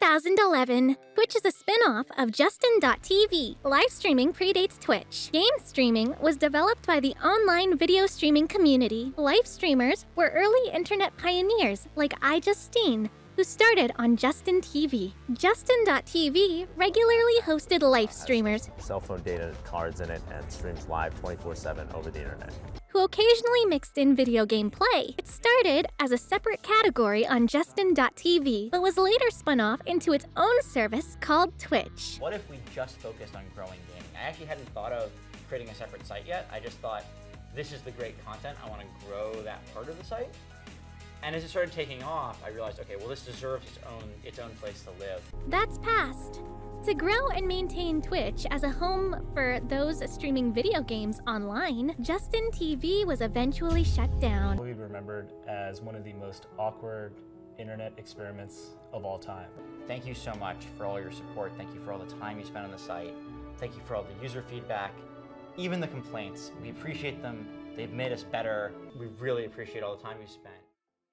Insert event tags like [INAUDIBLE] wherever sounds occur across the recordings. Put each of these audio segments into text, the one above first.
2011. Twitch is a spin-off of Justin.tv. Live streaming predates Twitch. Game streaming was developed by the online video streaming community. Live streamers were early internet pioneers like iJustine, who started on Justin TV. Justin.tv regularly hosted live streamers Cell phone data cards in it and streams live 24 7 over the internet. who occasionally mixed in video game play. It started as a separate category on Justin.tv, but was later spun off into its own service called Twitch. What if we just focused on growing gaming? I actually hadn't thought of creating a separate site yet. I just thought this is the great content. I want to grow that part of the site. And as it started taking off, I realized, okay, well, this deserves its own its own place to live. That's past. To grow and maintain Twitch as a home for those streaming video games online, Justin TV was eventually shut down. will be remembered as one of the most awkward internet experiments of all time. Thank you so much for all your support. Thank you for all the time you spent on the site. Thank you for all the user feedback, even the complaints. We appreciate them. They've made us better. We really appreciate all the time you spent.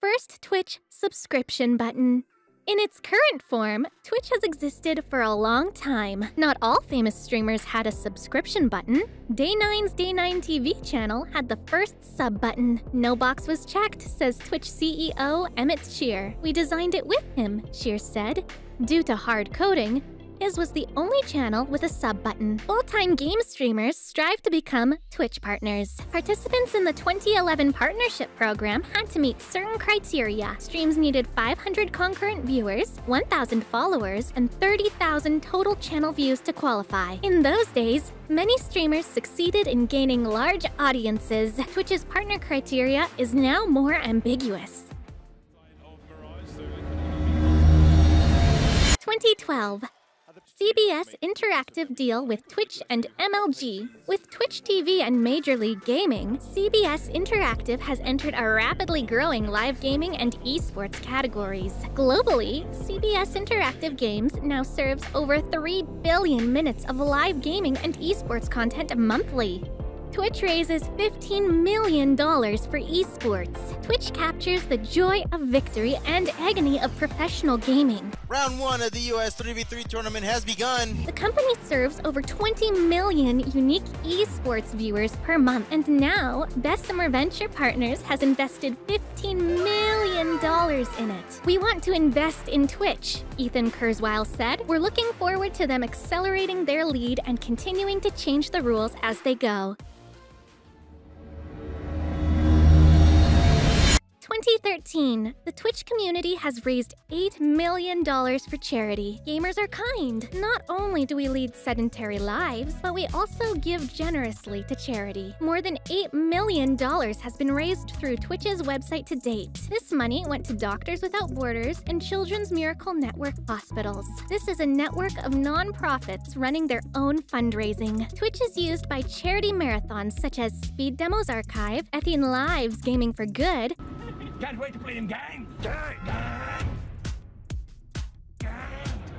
First Twitch subscription button. In its current form, Twitch has existed for a long time. Not all famous streamers had a subscription button. Day9's Day9 TV channel had the first sub button. No box was checked, says Twitch CEO Emmett Shear. We designed it with him, Shear said. Due to hard coding, his was the only channel with a sub button. Full time game streamers strive to become Twitch partners. Participants in the 2011 partnership program had to meet certain criteria. Streams needed 500 concurrent viewers, 1,000 followers, and 30,000 total channel views to qualify. In those days, many streamers succeeded in gaining large audiences. Twitch's partner criteria is now more ambiguous. 2012. CBS Interactive deal with Twitch and MLG. With Twitch TV and Major League Gaming, CBS Interactive has entered a rapidly growing live gaming and esports categories. Globally, CBS Interactive Games now serves over 3 billion minutes of live gaming and esports content monthly. Twitch raises $15 million for esports. Twitch captures the joy of victory and agony of professional gaming. Round one of the US 3v3 tournament has begun. The company serves over 20 million unique esports viewers per month, and now Bessemer Venture Partners has invested $15 million in it. We want to invest in Twitch, Ethan Kurzweil said. We're looking forward to them accelerating their lead and continuing to change the rules as they go. 2013, the Twitch community has raised $8 million for charity. Gamers are kind. Not only do we lead sedentary lives, but we also give generously to charity. More than $8 million has been raised through Twitch's website to date. This money went to Doctors Without Borders and Children's Miracle Network hospitals. This is a network of nonprofits running their own fundraising. Twitch is used by charity marathons such as Speed Demos Archive, Ethian Lives Gaming for Good, Can't wait to play them games. Gang, gang.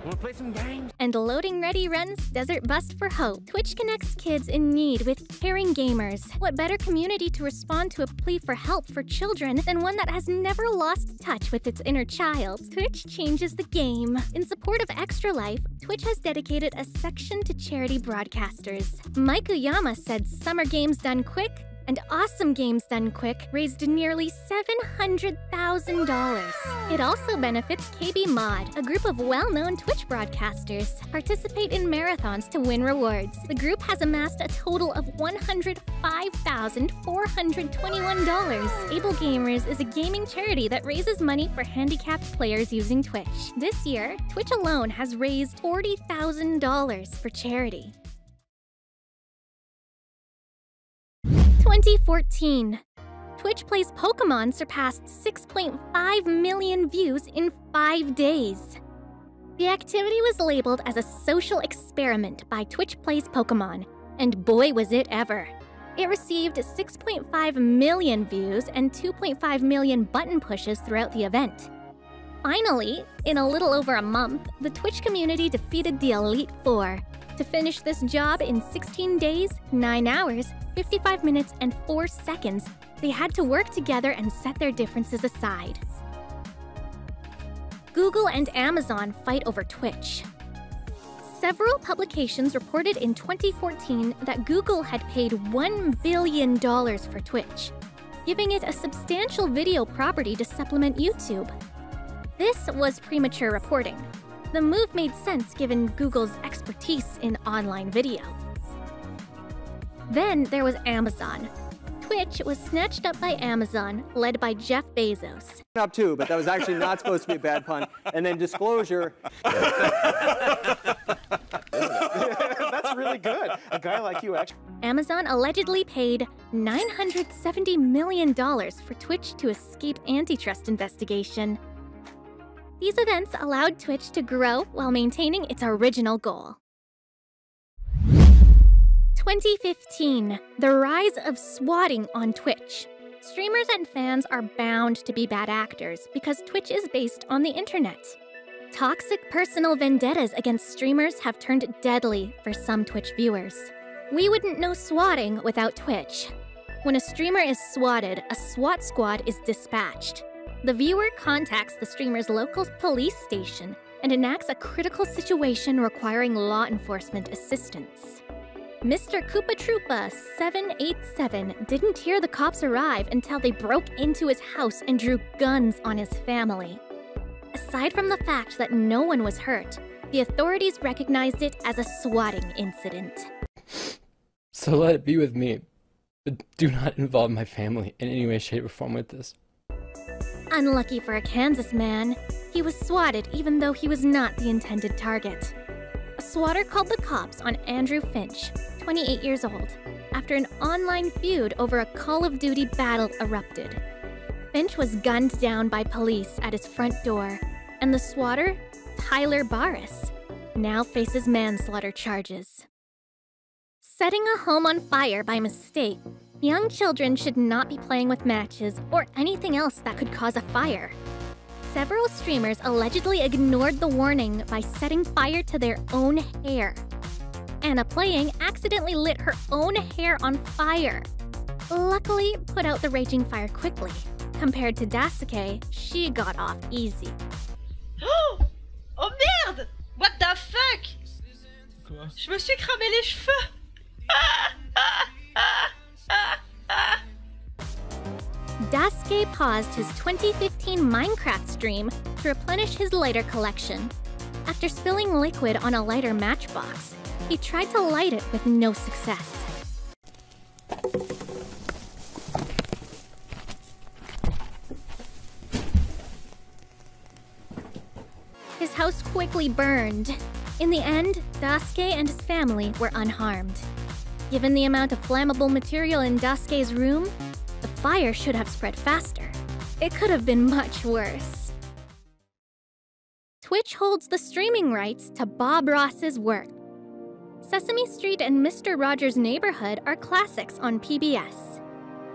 Wanna play some games? and Loading Ready runs Desert Bus for Hope. Twitch connects kids in need with caring gamers. What better community to respond to a plea for help for children than one that has never lost touch with its inner child? Twitch changes the game. In support of Extra Life, Twitch has dedicated a section to charity broadcasters. Mike Uyama said Summer Games Done Quick and Awesome Games Done Quick raised nearly $700,000. It also benefits KB Mod, a group of well known Twitch broadcasters. Participate in marathons to win rewards. The group has amassed a total of $105,421. Able Gamers is a gaming charity that raises money for handicapped players using Twitch. This year, Twitch alone has raised $40,000 for charity. 2014. Twitch Plays Pokemon surpassed 6.5 million views in five days. The activity was labeled as a social experiment by Twitch Plays Pokemon, and boy was it ever. It received 6.5 million views and 2.5 million button pushes throughout the event. Finally, in a little over a month, the Twitch community defeated the Elite Four. To finish this job in 16 days, 9 hours, 55 minutes, and 4 seconds, they had to work together and set their differences aside. Google and Amazon fight over Twitch. Several publications reported in 2014 that Google had paid $1 billion for Twitch, giving it a substantial video property to supplement YouTube. This was premature reporting. The move made sense given Google's expertise in online video. Then there was Amazon. Twitch was snatched up by Amazon, led by Jeff Bezos. up too, but that was actually not supposed to be a bad pun. And then disclosure. [LAUGHS] That's really good. A guy like you actually. Amazon allegedly paid $970 million for Twitch to escape antitrust investigation. These events allowed Twitch to grow while maintaining its original goal. 2015 The rise of swatting on Twitch. Streamers and fans are bound to be bad actors because Twitch is based on the internet. Toxic personal vendettas against streamers have turned deadly for some Twitch viewers. We wouldn't know swatting without Twitch. When a streamer is swatted, a SWAT squad is dispatched. The viewer contacts the streamer's local police station and enacts a critical situation requiring law enforcement assistance. Mr. Koopa Troopa 787 didn't hear the cops arrive until they broke into his house and drew guns on his family. Aside from the fact that no one was hurt, the authorities recognized it as a swatting incident. So let it be with me. But do not involve my family in any way, shape, or form with this. Unlucky for a Kansas man, he was swatted even though he was not the intended target. A swatter called the cops on Andrew Finch, 28 years old, after an online feud over a Call of Duty battle erupted. Finch was gunned down by police at his front door, and the swatter, Tyler Barriss, now faces manslaughter charges. Setting a home on fire by mistake, young children should not be playing with matches or anything else that could cause a fire. Several streamers allegedly ignored the warning by setting fire to their own hair. Anna Playing accidentally lit her own hair on fire. Luckily, put out the raging fire quickly. Compared to Dasuke, she got off easy. Oh [GASPS] Oh merde What the fuck Je me suis cramé les cheveux [LAUGHS] Dasuke paused his 2015 Minecraft stream to replenish his lighter collection. After spilling liquid on a lighter matchbox, he tried to light it with no success. His house quickly burned. In the end, Dasuke and his family were unharmed. Given the amount of flammable material in Dasuke's room, the fire should have spread faster. It could have been much worse. Twitch holds the streaming rights to Bob Ross's work. Sesame Street and Mr. Rogers' Neighborhood are classics on PBS.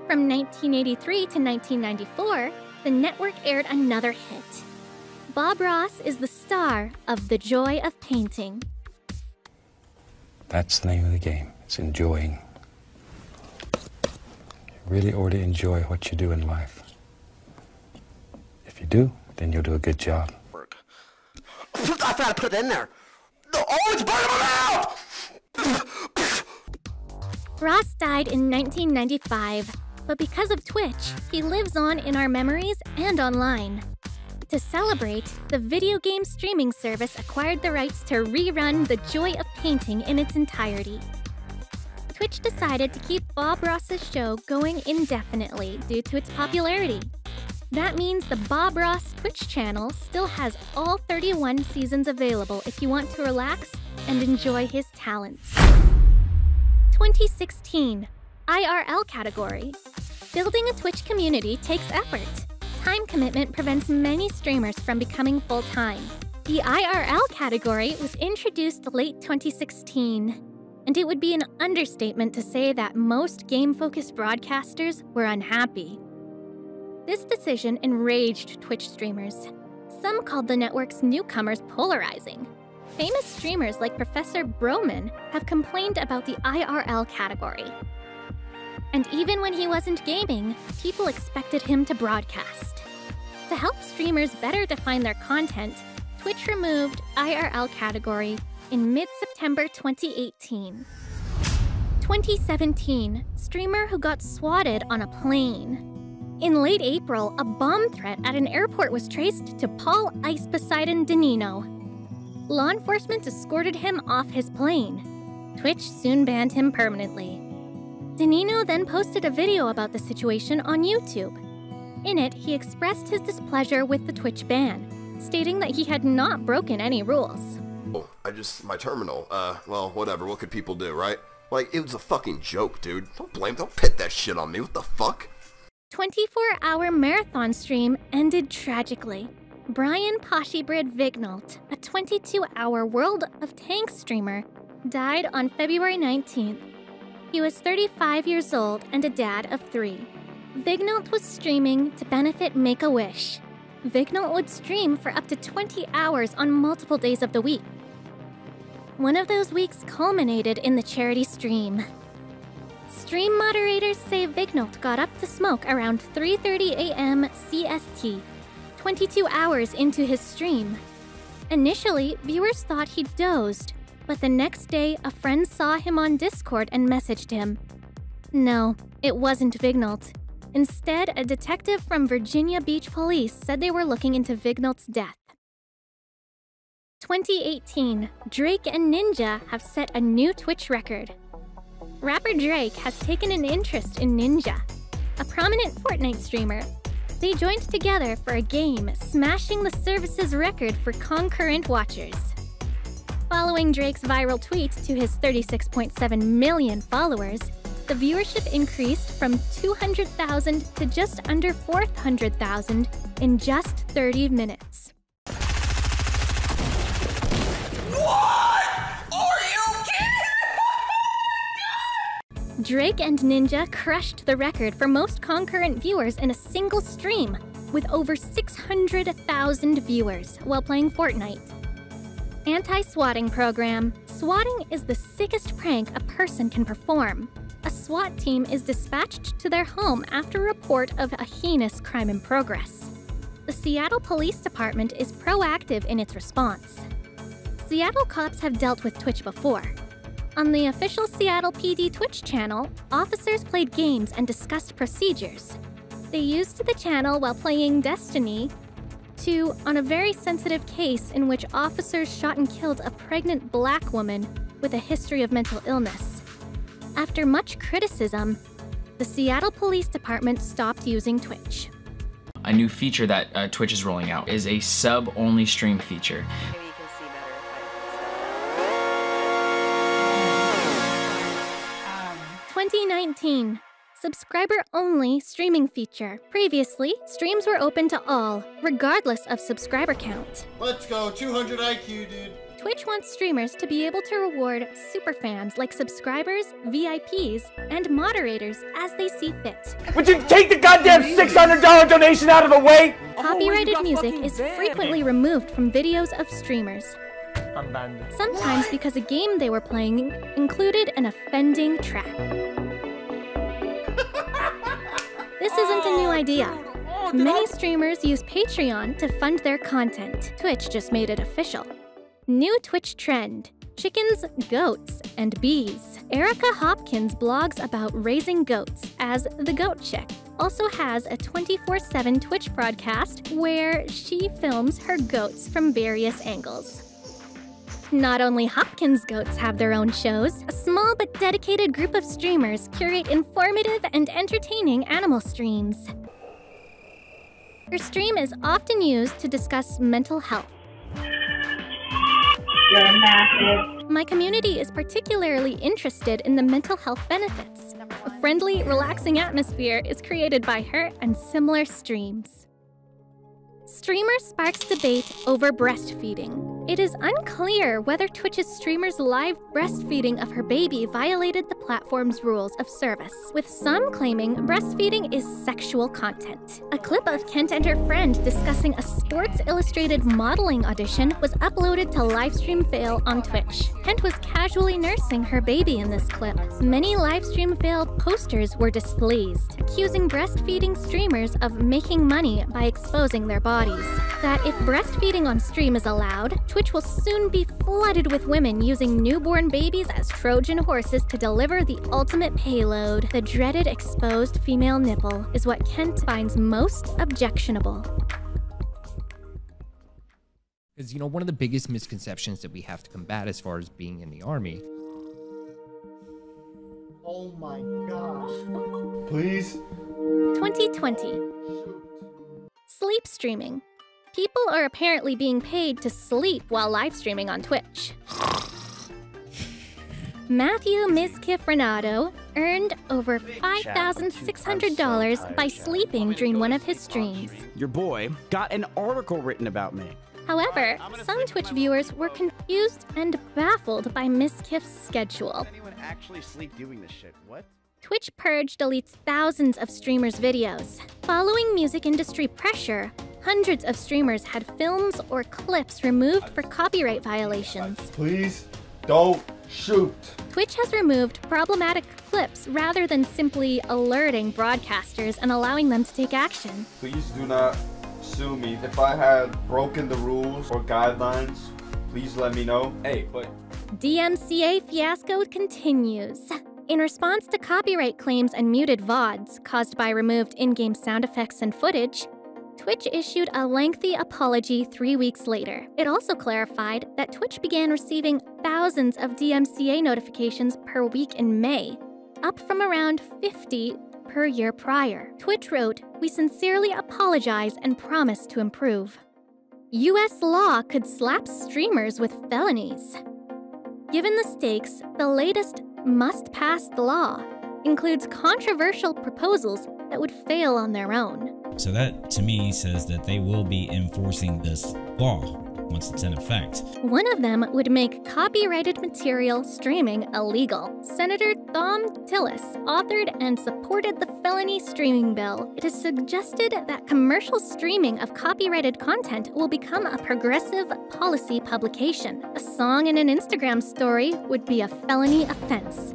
From 1983 to 1994, the network aired another hit. Bob Ross is the star of The Joy of Painting. That's the name of the game. It's enjoying. You really ought to enjoy what you do in life. If you do, then you'll do a good job. I forgot to put that in there. No, oh, it's burning my mouth! Ross died in 1995, but because of Twitch, he lives on in our memories and online. To celebrate, the video game streaming service acquired the rights to rerun The Joy of Painting in its entirety. Twitch decided to keep Bob Ross's show going indefinitely due to its popularity. That means the Bob Ross Twitch channel still has all 31 seasons available if you want to relax and enjoy his talents. 2016 IRL category. Building a Twitch community takes effort. Time commitment prevents many streamers from becoming full time. The IRL category was introduced late 2016, and it would be an understatement to say that most game focused broadcasters were unhappy. This decision enraged Twitch streamers. Some called the network's newcomers polarizing. Famous streamers like Professor Broman have complained about the IRL category. And even when he wasn't gaming, people expected him to broadcast. To help streamers better define their content, Twitch removed IRL category in mid September 2018. 2017, streamer who got swatted on a plane. In late April, a bomb threat at an airport was traced to Paul Ice Poseidon Denino. Law enforcement escorted him off his plane. Twitch soon banned him permanently. Denino then posted a video about the situation on YouTube. In it, he expressed his displeasure with the Twitch ban, stating that he had not broken any rules. Oh, I just, my terminal, uh, well, whatever, what could people do, right? Like, it was a fucking joke, dude. Don't blame, don't pit that shit on me, what the fuck? 24 hour marathon stream ended tragically. Brian Poshybrid Vigneault, a 22 hour World of Tanks streamer, died on February 19th. He was 35 years old and a dad of three. Vigneault was streaming to benefit Make a Wish. Vigneault would stream for up to 20 hours on multiple days of the week. One of those weeks culminated in the charity stream. Stream moderators say Vigneault got up to smoke around 3:30 a.m. CST, 22 hours into his stream. Initially, viewers thought he dozed, but the next day a friend saw him on Discord and messaged him. No, it wasn't Vigneault. Instead, a detective from Virginia Beach Police said they were looking into Vigneault's death. 2018, Drake and Ninja have set a new Twitch record. Rapper Drake has taken an interest in Ninja, a prominent Fortnite streamer. They joined together for a game, smashing the service's record for concurrent watchers. Following Drake's viral tweet to his 36.7 million followers, the viewership increased from 200,000 to just under 400,000 in just 30 minutes. Drake and Ninja crushed the record for most concurrent viewers in a single stream, with over 600,000 viewers while playing Fortnite. Anti swatting program. Swatting is the sickest prank a person can perform. A SWAT team is dispatched to their home after a report of a heinous crime in progress. The Seattle Police Department is proactive in its response. Seattle cops have dealt with Twitch before, on the official Seattle PD Twitch channel, officers played games and discussed procedures. They used the channel while playing Destiny to, on a very sensitive case in which officers shot and killed a pregnant black woman with a history of mental illness. After much criticism, the Seattle Police Department stopped using Twitch. A new feature that uh, Twitch is rolling out is a sub only stream feature. 2019 Subscriber only streaming feature. Previously, streams were open to all, regardless of subscriber count. Let's go, 200 IQ, dude. Twitch wants streamers to be able to reward superfans like subscribers, VIPs, and moderators as they see fit. Would you take the goddamn $600 donation out of the way? Copyrighted music is frequently removed from videos of streamers. Sometimes because a game they were playing included an offending track. This isn't a new idea. Many streamers use Patreon to fund their content. Twitch just made it official. New Twitch trend chickens, goats, and bees. Erica Hopkins blogs about raising goats as the Goat Chick. Also has a 24 7 Twitch broadcast where she films her goats from various angles. Not only Hopkins goats have their own shows, a small but dedicated group of streamers curate informative and entertaining animal streams. Her stream is often used to discuss mental health. My community is particularly interested in the mental health benefits. A friendly, relaxing atmosphere is created by her and similar streams. Streamer sparks debate over breastfeeding. It is unclear whether Twitch's streamer's live breastfeeding of her baby violated the platform's rules of service, with some claiming breastfeeding is sexual content. A clip of Kent and her friend discussing a Sports Illustrated modeling audition was uploaded to Livestream Fail on Twitch. Kent was casually nursing her baby in this clip. Many Livestream Fail posters were displeased, accusing breastfeeding streamers of making money by exposing their bodies. That if breastfeeding on stream is allowed, Twitch will soon be flooded with women using newborn babies as Trojan horses to deliver the ultimate payload. The dreaded exposed female nipple is what Kent finds most objectionable. Because, you know, one of the biggest misconceptions that we have to combat as far as being in the army Oh my gosh. Please? 2020. Sleep streaming. People are apparently being paid to sleep while live streaming on Twitch. Matthew Mizkif Rinaudo earned over $5,600 by sleeping during one of his streams. Your boy got an article written about me. However, some Twitch viewers were confused and baffled by Mizkif's schedule. Anyone actually sleep doing this shit? What? Twitch Purge deletes thousands of streamers' videos. Following music industry pressure, hundreds of streamers had films or clips removed for copyright violations. Please don't shoot. Twitch has removed problematic clips rather than simply alerting broadcasters and allowing them to take action. Please do not sue me. If I had broken the rules or guidelines, please let me know. Hey, but DMCA fiasco continues. In response to copyright claims and muted VODs caused by removed in game sound effects and footage, Twitch issued a lengthy apology three weeks later. It also clarified that Twitch began receiving thousands of DMCA notifications per week in May, up from around 50 per year prior. Twitch wrote, We sincerely apologize and promise to improve. US law could slap streamers with felonies. Given the stakes, the latest must pass law includes controversial proposals that would fail on their own. So that to me says that they will be enforcing this law once it's in effect. One of them would make copyrighted material streaming illegal. Senator Thom Tillis authored and supported the felony streaming bill. It is suggested that commercial streaming of copyrighted content will become a progressive policy publication. A song in an Instagram story would be a felony offense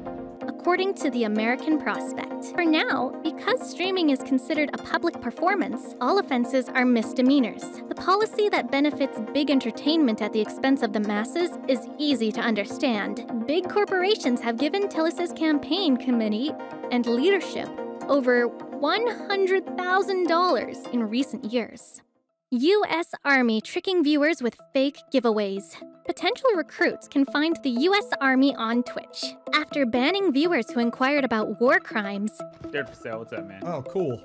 according to the American Prospect. For now, because streaming is considered a public performance, all offenses are misdemeanors. The policy that benefits big entertainment at the expense of the masses is easy to understand. Big corporations have given Tillis's campaign committee and leadership over $100,000 in recent years. U.S. Army tricking viewers with fake giveaways. Potential recruits can find the U.S. Army on Twitch. After banning viewers who inquired about war crimes, Dared for sale. What's up, man? Oh, cool.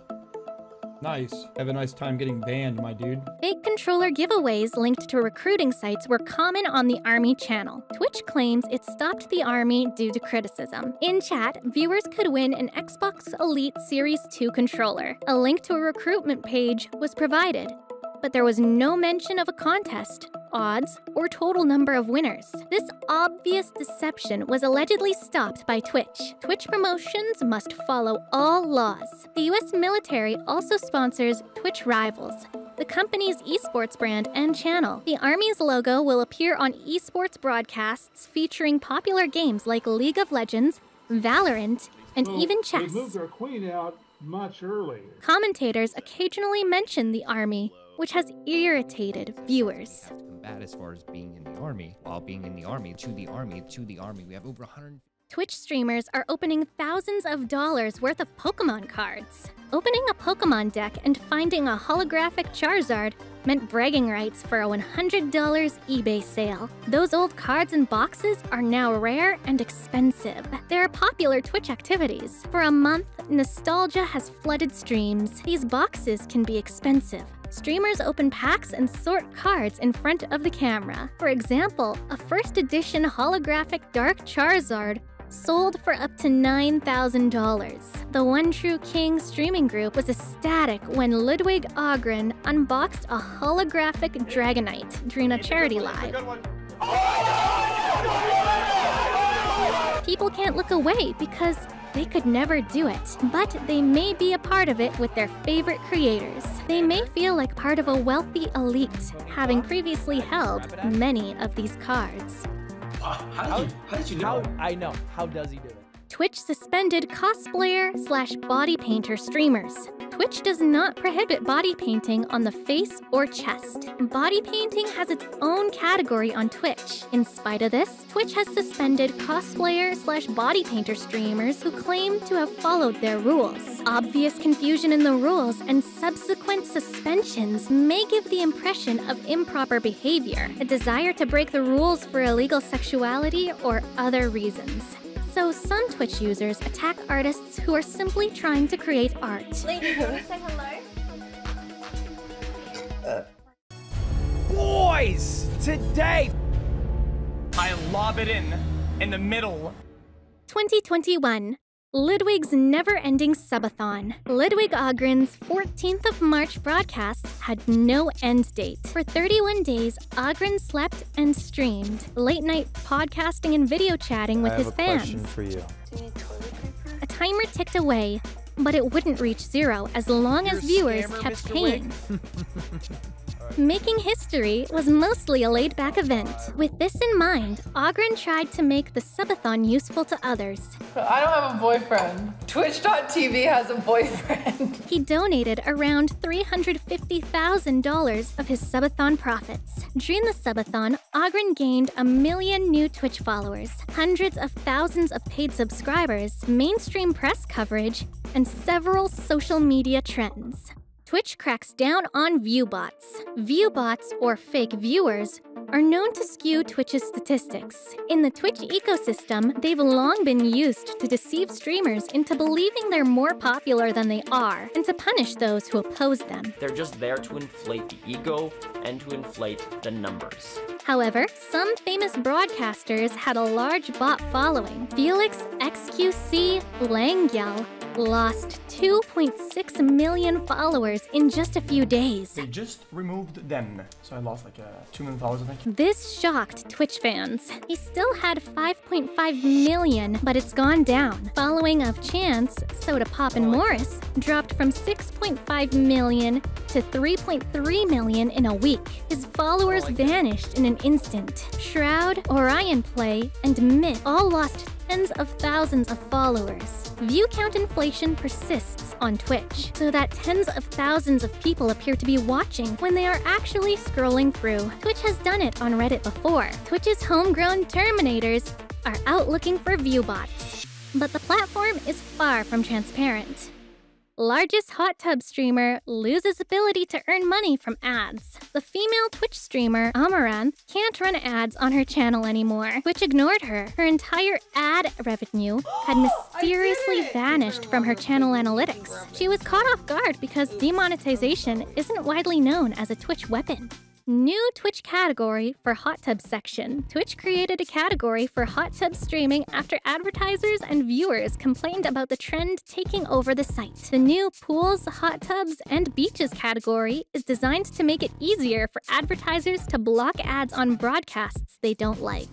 Nice. Have a nice time getting banned, my dude. fake controller giveaways linked to recruiting sites were common on the Army channel. Twitch claims it stopped the Army due to criticism. In chat, viewers could win an Xbox Elite Series 2 controller. A link to a recruitment page was provided, but there was no mention of a contest, odds, or total number of winners. This obvious deception was allegedly stopped by Twitch. Twitch promotions must follow all laws. The US military also sponsors Twitch Rivals, the company's esports brand and channel. The Army's logo will appear on esports broadcasts featuring popular games like League of Legends, Valorant, and even chess. We moved our queen out much earlier. Commentators occasionally mention the Army, which has irritated viewers. combat as far as being in the army. While being in the army, to the army, to the army, we have over 100. Twitch streamers are opening thousands of dollars worth of Pokemon cards. Opening a Pokemon deck and finding a holographic Charizard meant bragging rights for a $100 eBay sale. Those old cards and boxes are now rare and expensive. They are popular Twitch activities. For a month, nostalgia has flooded streams. These boxes can be expensive. Streamers open packs and sort cards in front of the camera. For example, a first edition holographic Dark Charizard sold for up to $9,000. The One True King streaming group was ecstatic when Ludwig Ahgren unboxed a holographic Dragonite during a charity live. People can't look away because they could never do it, but they may be a part of it with their favorite creators. They may feel like part of a wealthy elite, having previously held many of these cards. How, did you, how did you know? I know. How does he do it? Twitch suspended cosplayer slash body painter streamers. Twitch does not prohibit body painting on the face or chest. Body painting has its own category on Twitch. In spite of this, Twitch has suspended cosplayer slash body painter streamers who claim to have followed their rules. Obvious confusion in the rules and subsequent suspensions may give the impression of improper behavior, a desire to break the rules for illegal sexuality, or other reasons. So some Twitch users attack artists who are simply trying to create art. Lady, do you say hello? Uh. Boys, today I lob it in in the middle. 2021. Ludwig's never ending subathon. Ludwig Ahgren's 14th of March broadcast had no end date. For 31 days, Ahgren slept and streamed, late night podcasting and video chatting with I his a fans. question for you. A timer ticked away, but it wouldn't reach zero as long as viewers kept paying. [LAUGHS] Making history was mostly a laid back event. With this in mind, Ahgren tried to make the subathon useful to others. I don't have a boyfriend. Twitch.tv has a boyfriend. [LAUGHS] He donated around $350,000 of his subathon profits. During the subathon, Ahgren gained a million new Twitch followers, hundreds of thousands of paid subscribers, mainstream press coverage, and several social media trends. Twitch cracks down on viewbots. Viewbots, or fake viewers, are known to skew Twitch's statistics. In the Twitch ecosystem, they've long been used to deceive streamers into believing they're more popular than they are, and to punish those who oppose them. They're just there to inflate the ego and to inflate the numbers. However, some famous broadcasters had a large bot following. Felix XQC Lengyel lost 2.6 million followers in just a few days. They just removed them, so I lost like uh, two million followers, I think. This shocked Twitch fans. He still had 5.5 million, but it's gone down. Following of Chance, Sodapoppin Morris dropped from 6.5 million to 3.3 million in a week. His followers vanished in an instant. Shroud, Orion Play, and Myth all lost tens of thousands of followers. View count inflation persists on Twitch, so that tens of thousands of people appear to be watching when they are actually scrolling through. Twitch has done it on Reddit before. Twitch's homegrown Terminators are out looking for view bots. But the platform is far from transparent. Largest hot tub streamer loses ability to earn money from ads. The female Twitch streamer, Amaranth, can't run ads on her channel anymore, which ignored her. Her entire ad revenue [GASPS] had mysteriously vanished from her channel analytics. She was caught off guard because demonetization isn't widely known as a Twitch weapon. New Twitch category for hot tub section. Twitch created a category for hot tub streaming after advertisers and viewers complained about the trend taking over the site. The new pools, hot tubs, and beaches category is designed to make it easier for advertisers to block ads on broadcasts they don't like.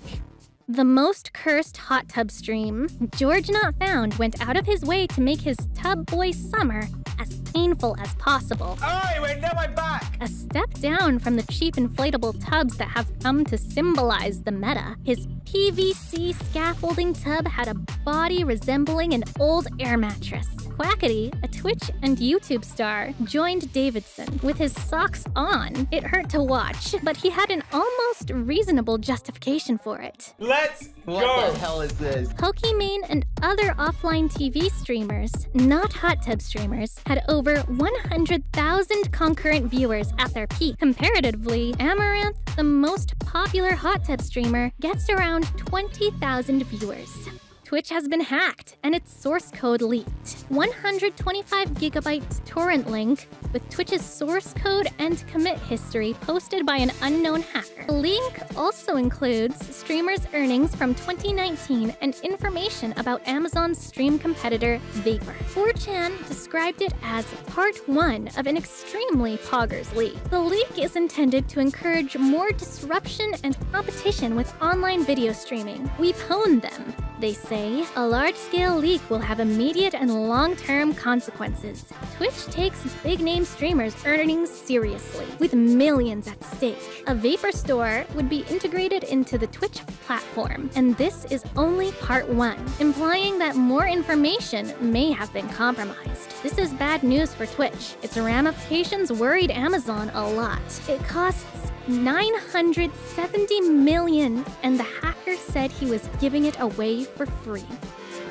The most cursed hot tub stream. George Not Found went out of his way to make his tub boy summer as painful as possible. Oh, wait, now my back! A step down from the cheap inflatable tubs that have come to symbolize the meta. His PVC scaffolding tub had a body resembling an old air mattress. Quackity, a Twitch and YouTube star, joined Davidson with his socks on. It hurt to watch, but he had an almost reasonable justification for it. Let's What go! the hell is this? Pokimane and other offline TV streamers, not hot tub streamers, had over 100,000 concurrent viewers at their peak. Comparatively, Amaranth, the most popular hot tub streamer, gets around 20,000 viewers. Twitch has been hacked and its source code leaked. 125 gigabytes torrent link with Twitch's source code and commit history posted by an unknown hacker. The link also includes streamers' earnings from 2019 and information about Amazon's stream competitor Vapor. 4chan described it as part one of an extremely poggers leak. The leak is intended to encourage more disruption and competition with online video streaming. We pwned them, they say. A large-scale leak will have immediate and long-term consequences. Twitch takes big-name streamers' earnings seriously, with millions at stake. A Vapor store would be integrated into the Twitch platform, and this is only part one, implying that more information may have been compromised. This is bad news for Twitch. Its ramifications worried Amazon a lot. It costs 970 million, and the hacker said he was giving it away for free.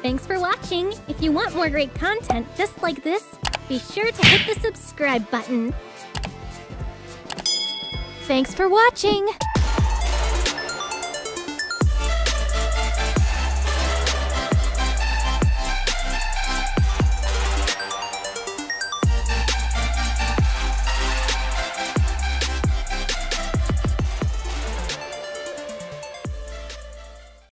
Thanks for watching. If you want more great content just like this, be sure to hit the subscribe button. Thanks for watching!